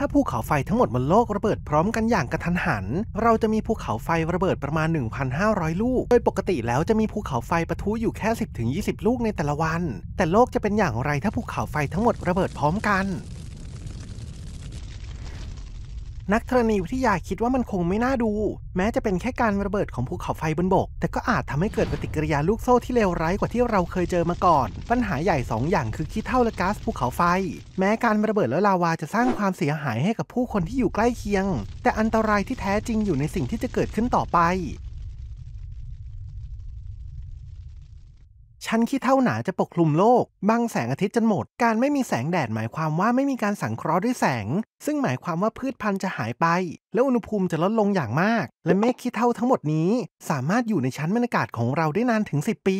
ถ้าภูเขาไฟทั้งหมดบนโลกระเบิดพร้อมกันอย่างกระทันหัน เราจะมีภูเขาไฟระเบิดประมาณ 1,500 ลูก โดยปกติแล้วจะมีภูเขาไฟปะทุอยู่แค่ 10-20 ลูกในแต่ละวัน แต่โลกจะเป็นอย่างไรถ้าภูเขาไฟทั้งหมดระเบิดพร้อมกัน นักธรณีวิทยาคิดว่ามันคงไม่น่าดู แม้จะเป็นแค่การระเบิดของภูเขาไฟบนบก แต่ก็อาจทำให้เกิดปฏิกิริยาลูกโซ่ที่เลวร้ายกว่าที่เราเคยเจอมาก่อน ปัญหาใหญ่ 2 อย่างคือขี้เท่าและก๊าซภูเขาไฟ แม้การระเบิดและลาวาจะสร้างความเสียหายให้กับผู้คนที่อยู่ใกล้เคียง แต่อันตรายที่แท้จริงอยู่ในสิ่งที่จะเกิดขึ้นต่อไป ชั้นขี้เท่าหนาจะปกคลุมโลก บังแสงอาทิตย์จนหมด การไม่มีแสงแดดหมายความว่าไม่มีการสังเคราะห์ด้วยแสง ซึ่งหมายความว่าพืชพันธุ์จะหายไป และอุณหภูมิจะลดลงอย่างมาก และเมฆขี้เท่าทั้งหมดนี้ สามารถอยู่ในชั้นบรรยากาศของเราได้นานถึง 10 ปี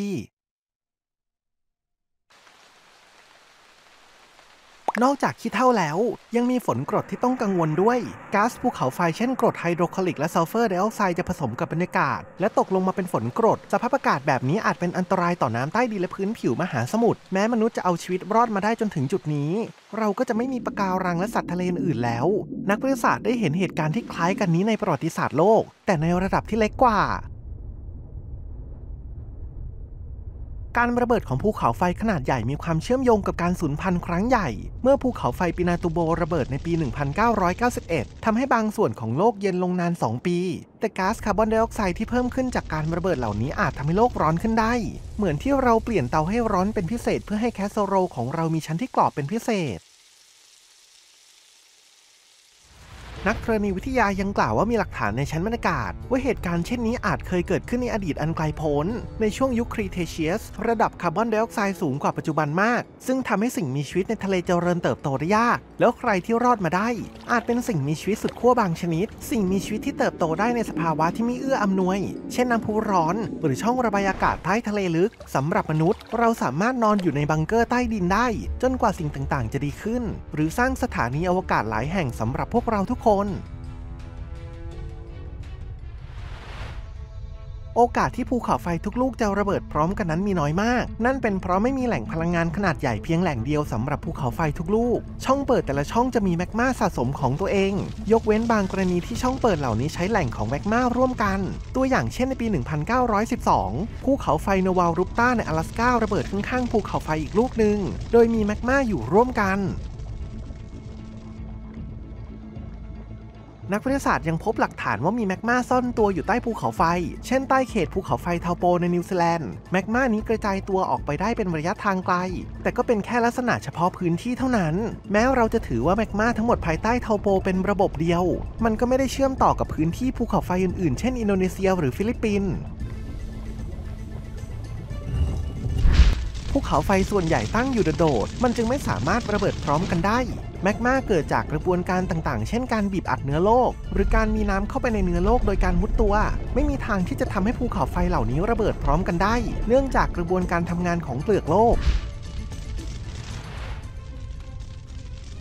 นอกจากขี้เท่าแล้ว ยังมีฝนกรดที่ต้องกังวลด้วยก๊าซภูเขาไฟเช่นกรดไฮโดรคลอริกและซัลเฟอร์ไดออกไซด์จะผสมกับบรรยากาศ และตกลงมาเป็นฝนกรดสภาพอากาศแบบนี้อาจเป็นอันตรายต่อน้ำใต้ดินและพื้นผิวมหาสมุทรแม้มนุษย์จะเอาชีวิตรอดมาได้จนถึงจุดนี้ เราก็จะไม่มีปะการังและสัตว์ทะเลอื่นแล้ว นักวิทยาศาสตร์ได้เห็นเหตุการณ์ที่คล้ายกันนี้ในประวัติศาสตร์โลก แต่ในระดับที่เล็กกว่า การระเบิดของภูเขาไฟขนาดใหญ่มีความเชื่อมโยงกับการสูญพันธุ์ครั้งใหญ่ เมื่อภูเขาไฟปินาตูโบระเบิดในปี 1991ทำให้บางส่วนของโลกเย็นลงนาน 2 ปี แต่ก๊าซคาร์บอนไดออกไซด์ที่เพิ่มขึ้นจากการระเบิดเหล่านี้อาจทำให้โลกร้อนขึ้นได้ เหมือนที่เราเปลี่ยนเตาให้ร้อนเป็นพิเศษเพื่อให้ casserole ของเรามีชั้นที่กรอบเป็นพิเศษ นักธรณีวิทยายังกล่าวว่ามีหลักฐานในชั้นบรรยากาศ ว่าเหตุการณ์เช่นนี้อาจเคยเกิดขึ้นในอดีตอันไกลโพ้น ในช่วงยุคครีเทเชียส ระดับคาร์บอนไดออกไซด์สูงกว่าปัจจุบันมาก ซึ่งทำให้สิ่งมีชีวิตในทะเลเจริญเติบโตได้ยาก แล้วใครที่รอดมาได้ อาจเป็นสิ่งมีชีวิตสุดขั้วบางชนิด สิ่งมีชีวิตที่เติบโตได้ในสภาวะที่ไม่เอื้ออำนวย เช่นน้ำพุร้อน หรือช่องระบายอากาศใต้ทะเลลึกสำหรับมนุษย์ เราสามารถนอนอยู่ในบังเกอร์ใต้ดินได้ จนกว่าสิ่งต่างๆ จะดีขึ้น หรือสร้างสถานีอวกาศหลายแห่งสำหรับพวกเราทุกคนโอกาสที่ภูเขาไฟทุกลูกจะระเบิดพร้อมกันนั้นมีน้อยมาก นั่นเป็นเพราะไม่มีแหล่งพลังงานขนาดใหญ่เพียงแหล่งเดียวสำหรับภูเขาไฟทุกลูก ช่องเปิดแต่ละช่องจะมีแมกมาสะสมของตัวเอง ยกเว้นบางกรณีที่ช่องเปิดเหล่านี้ใช้แหล่งของแมกมาร่วมกัน ตัวอย่างเช่นในปี 1912 ภูเขาไฟโนวาลรุปต้าใน阿拉สการะเบิดข้างๆภูเขาไฟอีกลูกหนึ่ง โดยมีแมกมาอยู่ร่วมกัน นักวิทยาศาสตร์ยังพบหลักฐานว่ามีแมกมาซ่อนตัวอยู่ใต้ภูเขาไฟ เช่นใต้เขตภูเขาไฟเทาโปในนิวซีแลนด์ แมกมานี้กระจายตัวออกไปได้เป็นระยะทางไกล แต่ก็เป็นแค่ลักษณะเฉพาะพื้นที่เท่านั้น แม้เราจะถือว่าแมกมาทั้งหมดภายใต้เทาโปเป็นระบบเดียว มันก็ไม่ได้เชื่อมต่อกับพื้นที่ภูเขาไฟอื่นๆ เช่นอินโดนีเซียหรือฟิลิปปินส์ภูเขาไฟส่วนใหญ่ตั้งอยู่โดด มันจึงไม่สามารถระเบิดพร้อมกันได้ แมกมาเกิดจากกระบวนการต่างๆ เช่นการบีบอัดเนื้อโลก หรือการมีน้ำเข้าไปในเนื้อโลกโดยการมุดตัว ไม่มีทางที่จะทำให้ภูเขาไฟเหล่านี้ระเบิดพร้อมกันได้ เนื่องจากกระบวนการทำงานของเปลือกโลก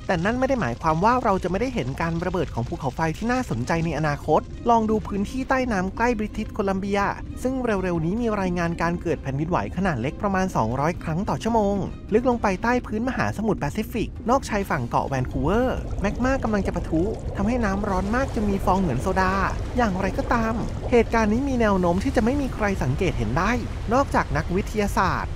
แต่นั่นไม่ได้หมายความว่าเราจะไม่ได้เห็นการระเบิดของภูเขาไฟที่น่าสนใจในอนาคต ลองดูพื้นที่ใต้น้ำใกล้บริทิสโคลัมเบีย ซึ่งเร็วๆนี้มีรายงานการเกิดแผ่นดินไหวขนาดเล็กประมาณ 200 ครั้งต่อชั่วโมง ลึกลงไปใต้พื้นมหาสมุทรแปซิฟิก นอกชายฝั่งเกาะแวนคูเวอร์แมกมากำลังจะปะทุทำให้น้ำร้อนมากจนมีฟองเหมือนโซดา อย่างไรก็ตาม เหตุการณ์นี้มีแนวโน้มที่จะไม่มีใครสังเกตเห็นได้ นอกจากนักวิทยาศาสตร์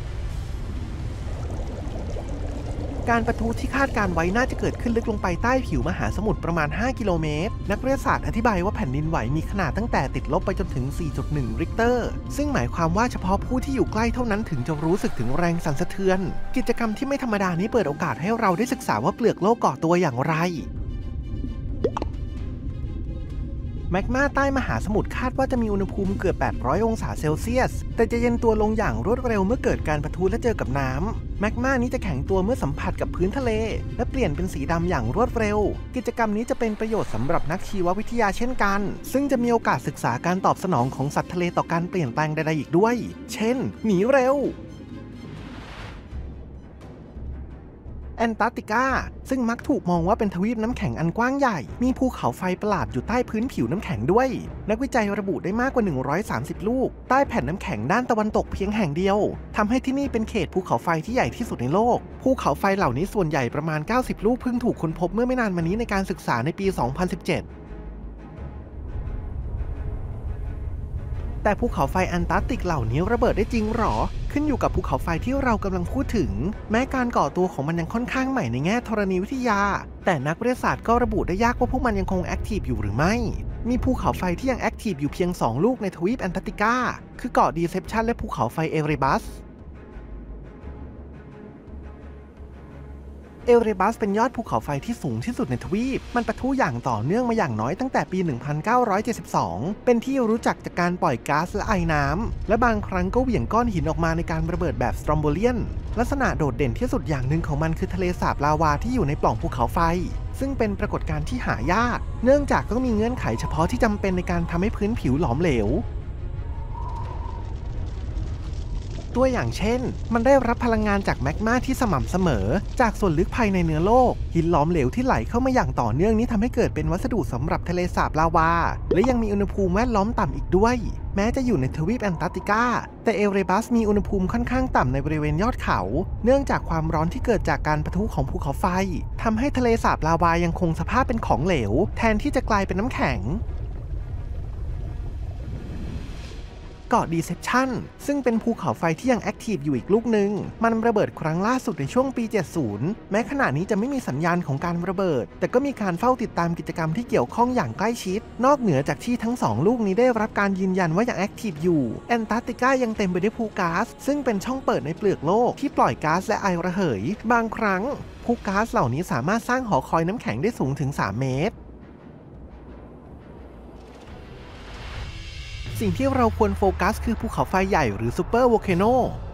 การปะทุที่คาดการณ์ไว้น่าจะเกิดขึ้นลึกลงไปใต้ผิวมหาสมุทรประมาณ 5 กิโลเมตร นักวิทยาศาสตร์อธิบายว่าแผ่นดินไหวมีขนาดตั้งแต่ติดลบไปจนถึง 4.1 ริกเตอร์ ซึ่งหมายความว่าเฉพาะผู้ที่อยู่ใกล้เท่านั้นถึงจะรู้สึกถึงแรงสั่นสะเทือน กิจกรรมที่ไม่ธรรมดานี้เปิดโอกาสให้เราได้ศึกษาว่าเปลือกโลกก่อตัวอย่างไร แมกมาใต้มหาสมุทรคาดว่าจะมีอุณหภูมิเกือบ 800 องศาเซลเซียส แต่จะเย็นตัวลงอย่างรวดเร็วเมื่อเกิดการปะทุและเจอกับน้ำแมกมานี้จะแข็งตัวเมื่อสัมผัสกับพื้นทะเล และเปลี่ยนเป็นสีดำอย่างรวดเร็ว กิจกรรมนี้จะเป็นประโยชน์สำหรับนักชีววิทยาเช่นกัน ซึ่งจะมีโอกาสศึกษาการตอบสนองของสัตว์ทะเลต่อการเปลี่ยนแปลงใดๆอีกด้วย เช่น หนีเร็ว แอนตาร์กติกา ซึ่งมักถูกมองว่าเป็นทวีปน้ำแข็งอันกว้างใหญ่ มีภูเขาไฟประหลาดอยู่ใต้พื้นผิวน้ำแข็งด้วย นักวิจัยระบุได้มากกว่า 130 ลูก ใต้แผ่นน้ำแข็งด้านตะวันตกเพียงแห่งเดียวทำให้ที่นี่เป็นเขตภูเขาไฟที่ใหญ่ที่สุดในโลก ภูเขาไฟเหล่านี้ส่วนใหญ่ประมาณ 90 ลูกเพิ่งถูกค้นพบเมื่อไม่นานมานี้ในการศึกษาในปี 2017แต่ภูเขาไฟแอนตาร์กติกเหล่านี้ระเบิดได้จริงหรอ ขึ้นอยู่กับภูเขาไฟที่เรากำลังพูดถึง แม้การก่อตัวของมันยังค่อนข้างใหม่ในแง่ธรณีวิทยา แต่นักวิทยาศาสตร์ก็ระบุได้ยากว่าพวกมันยังคง active อยู่หรือไม่ มีภูเขาไฟที่ยัง active อยู่เพียง 2 ลูกในทวีปแอนตาร์กติกา คือเกาะดีเซปชันและภูเขาไฟเอเรบัส เอเรบัสเป็นยอดภูเขาไฟที่สูงที่สุดในทวีป มันปะทุอย่างต่อเนื่องมาอย่างน้อยตั้งแต่ปี 1972 เป็นที่รู้จักจากการปล่อยก๊าซและไอน้ำและบางครั้งก็เหวี่ยงก้อนหินออกมาในการระเบิดแบบสตรอมโบเลียน ลักษณะโดดเด่นที่สุดอย่างหนึ่งของมันคือทะเลสาบลาวาที่อยู่ในปล่องภูเขาไฟ ซึ่งเป็นปรากฏการณ์ที่หายาก เนื่องจากต้องมีเงื่อนไขเฉพาะที่จำเป็นในการทำให้พื้นผิวหลอมเหลว ตัวอย่างเช่น มันได้รับพลังงานจากแมกมาที่สม่ำเสมอ จากส่วนลึกภายในเนื้อโลก หินหลอมเหลวที่ไหลเข้ามาอย่างต่อเนื่องนี้ทำให้เกิดเป็นวัสดุสำหรับทะเลสาบลาวา และยังมีอุณหภูมิแวดล้อมต่ำอีกด้วยแม้จะอยู่ในทวีปแอนตาร์กติกา แต่เอเรบัสมีอุณหภูมิค่อนข้างต่ำในบริเวณยอดเขา เนื่องจากความร้อนที่เกิดจากการปะทุของภูเขาไฟทำให้ทะเลสาบลาวายังคงสภาพเป็นของเหลว แทนที่จะกลายเป็นน้ำแข็ง เกาะดีเซปชันซึ่งเป็นภูเขาไฟที่ยัง active อยู่อีกลูกหนึ่งมันระเบิดครั้งล่าสุดในช่วงปี 70 แม้ขณะนี้จะไม่มีสัญญาณของการระเบิด แต่ก็มีการเฝ้าติดตามกิจกรรมที่เกี่ยวข้องอย่างใกล้ชิด นอกเหนือจากที่ทั้งสองลูกนี้ได้รับการยืนยันว่ายัง active อยู่แอนตาร์กติกายังเต็มไปด้วยพุก๊าซซึ่งเป็นช่องเปิดในเปลือกโลกที่ปล่อยก๊าซและไอระเหย บางครั้งพุก๊าซเหล่านี้สามารถสร้างหอคอยน้ำแข็งได้สูงถึง 3 เมตร สิ่งที่เราควรโฟกัสคือภูเขาไฟใหญ่หรือ supervolcano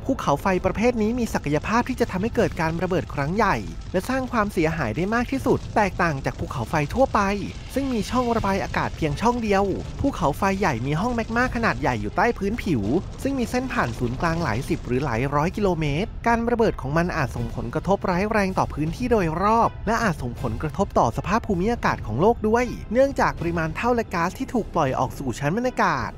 ภูเขาไฟประเภทนี้มีศักยภาพที่จะทำให้เกิดการระเบิดครั้งใหญ่ และสร้างความเสียหายได้มากที่สุด แตกต่างจากภูเขาไฟทั่วไป ซึ่งมีช่องระบายอากาศเพียงช่องเดียว ภูเขาไฟใหญ่มีห้องแมกมาขนาดใหญ่อยู่ใต้พื้นผิว ซึ่งมีเส้นผ่านศูนย์กลางหลายสิบหรือหลายร้อยกิโลเมตร การระเบิดของมันอาจส่งผลกระทบร้ายแรงต่อพื้นที่โดยรอบ และอาจส่งผลกระทบต่อสภาพภูมิอากาศของโลกด้วย เนื่องจากปริมาณเถ้าและก๊าซที่ถูกปล่อยออกสู่ชั้นบรรยากาศ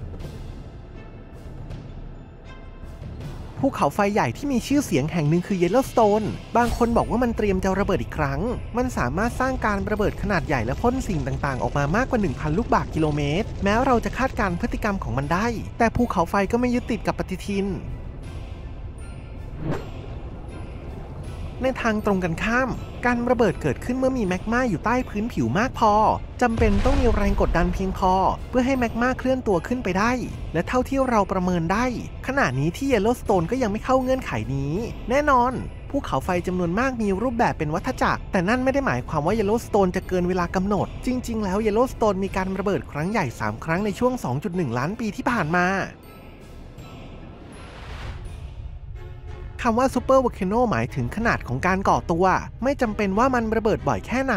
ภูเขาไฟใหญ่ที่มีชื่อเสียงแห่งหนึ่งคือเยลโลสโตน บางคนบอกว่ามันเตรียมจะระเบิดอีกครั้ง มันสามารถสร้างการระเบิดขนาดใหญ่และพ่นสิ่งต่างๆ ออกมามากกว่า 1,000 ลูกบาศก์กิโลเมตร แม้เราจะคาดการพฤติกรรมของมันได้ แต่ภูเขาไฟก็ไม่ยึดติดกับปฏิทิน ในทางตรงกันข้าม การระเบิดเกิดขึ้นเมื่อมีแมกมาอยู่ใต้พื้นผิวมากพอจำเป็นต้องมีแรงกดดันเพียงพอ เพื่อให้แมกมาเคลื่อนตัวขึ้นไปได้ และเท่าที่เราประเมินได้ ขณะนี้ที่เยลโลสโตนก็ยังไม่เข้าเงื่อนไขนี้ แน่นอนภูเขาไฟจำนวนมากมีรูปแบบเป็นวัฏจักร แต่นั่นไม่ได้หมายความว่าเยลโลสโตนจะเกินเวลากำหนด จริง ๆ แล้วเยลโลสโตนมีการระเบิดครั้งใหญ่ 3 ครั้งในช่วง 2.1 ล้านปีที่ผ่านมา คำว่า supervolcano หมายถึงขนาดของการก่อตัว ไม่จำเป็นว่ามันระเบิดบ่อยแค่ไหน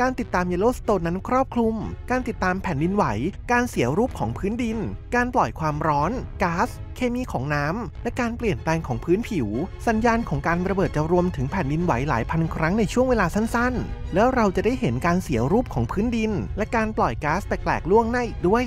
การติดตามเยลโลสโตนนั้นครอบคลุม การติดตามแผ่นดินไหว การเสียรูปของพื้นดิน การปล่อยความร้อนก๊าซเคมีของน้ำ และการเปลี่ยนแปลงของพื้นผิว สัญญาณของการระเบิดจะรวมถึงแผ่นดินไหวหลายพันครั้งในช่วงเวลาสั้นๆ แล้วเราจะได้เห็นการเสียรูปของพื้นดิน และการปล่อยก๊าซแปลกๆล่วงหน้าอีกด้วย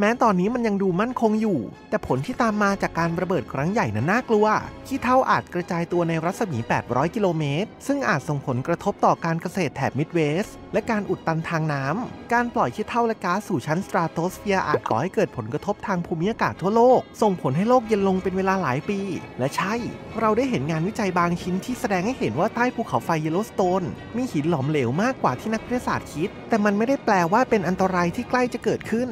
แม้ตอนนี้มันยังดูมั่นคงอยู่ แต่ผลที่ตามมาจากการระเบิดครั้งใหญ่นั้นน่ากลัว ขี้เท่าอาจกระจายตัวในรัศมี 800 กิโลเมตร ซึ่งอาจส่งผลกระทบต่อการเกษตรแถบมิดเวสต์และการอุดตันทางน้ำ การปล่อยขี้เถ้าและก๊าซสู่ชั้นสตราโตสเฟียร์อาจก่อให้เกิดผลกระทบทางภูมิอากาศทั่วโลก ส่งผลให้โลกเย็นลงเป็นเวลาหลายปี และใช่ เราได้เห็นงานวิจัยบางชิ้นที่แสดงให้เห็นว่าใต้ภูเขาไฟเยลโลสโตนมีหินหลอมเหลวมากกว่าที่นักวิทยาศาสตร์คิด แต่มันไม่ได้แปลว่าเป็นอันตรายที่ใกล้จะเกิดขึ้น